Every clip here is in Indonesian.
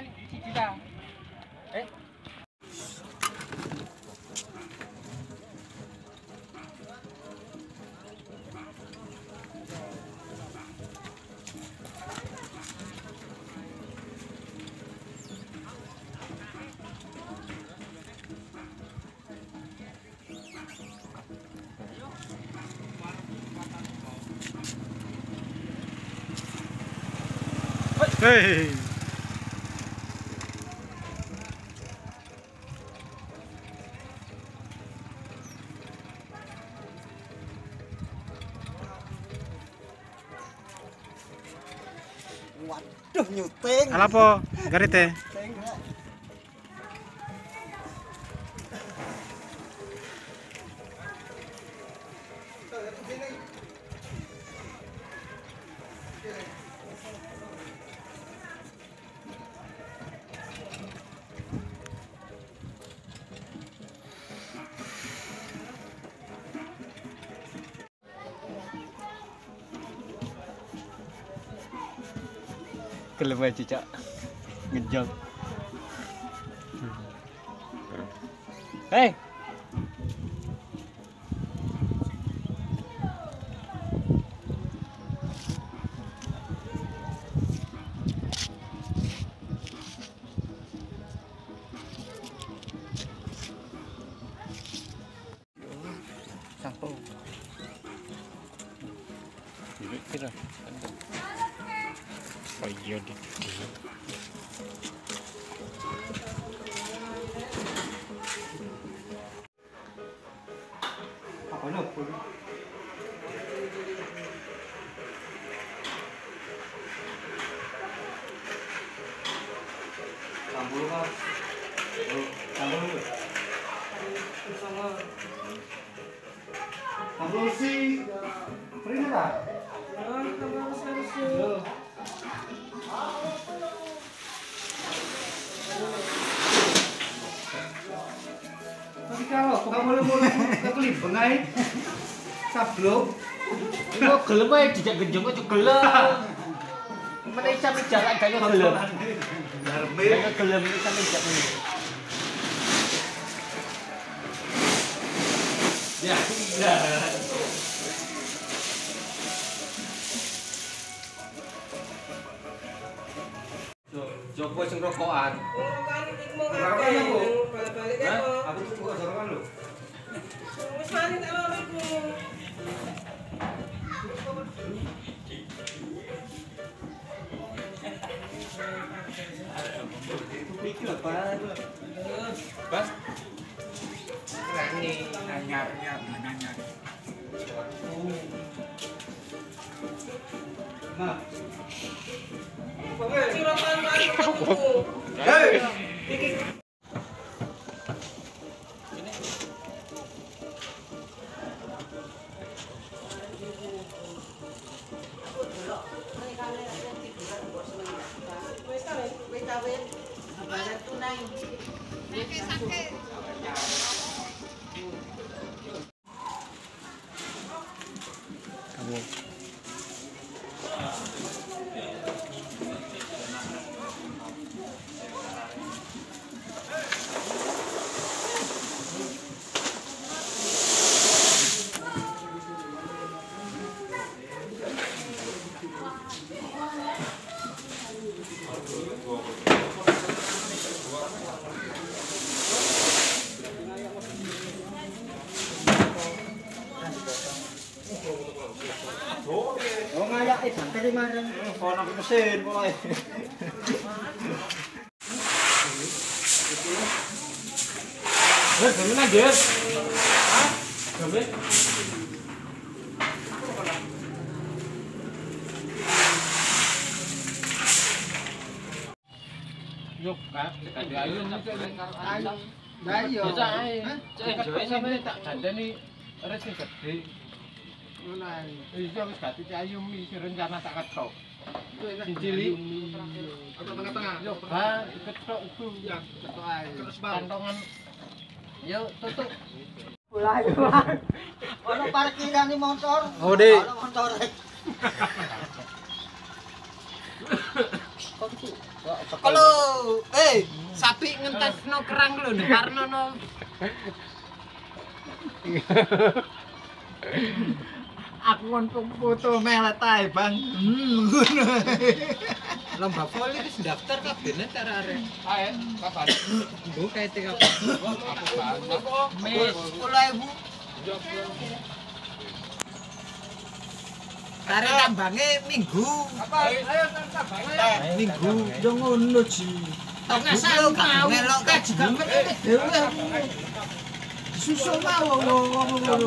一起在啊，哎。嘿。Waduh nyuting. Ala apa? Garite. Tengok. Kelem aja cicak. Ngejog. Hei. Sampo. Ini kira. Apa nak pun? Tambur apa? Tambur. Tambur si. kelibeng ae. Sablok. Kok gelem ae dijak genjong kok gelem. Meneh sampe jarak gayo gelem. Darme. Nek gelem sampe jarak. Ya, ya. Jokowi sing rokokan. Rokokan iki mau ngapain? Balik-balik ya, Aku tuh kok lho. Bas. Lagi anyar anyar anyar. Ma. Pagay, suratan tayo. Hey. Ikik. nine. Okay, sakit. Oh eh santai mareng. Kono aku mesin pokoke. Wes, gamen anjir. Hah? Gamen. Yuk, Kak, tekan di ayun iki. Ayun. Lah iya. Ya. Cek jowe sampe tak jandani res sing gedhe. Ngono ae. Iya wis gati cek ayum iki rencana tak ketok. Sing cilik. Tengah-tengah. Yo, ketok itu. Ya, ketok ae. Kantongan. Yo, tutup. Mulai. Ono parkiran di motor. Oh, Dik. Ono motor. Kok? Kalau eh sapi ngentesno kerang lho ning parno no. Aku kon foto melet ae, Bang. Hmm, ngono. Lomba voli wis daftar kabeh nek arek. Ayo, kapan? Mbok kaite kabeh. Aku banget. Mes 10.000. Tarik tambangnya minggu. Ayo, tambah. Minggu. Yo ngono ji. Tak ngasal mau melok kaji gambar dhewe. Susul mau ngomong ngono.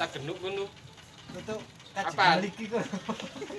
Tak genuk ngono. Betul. Apa?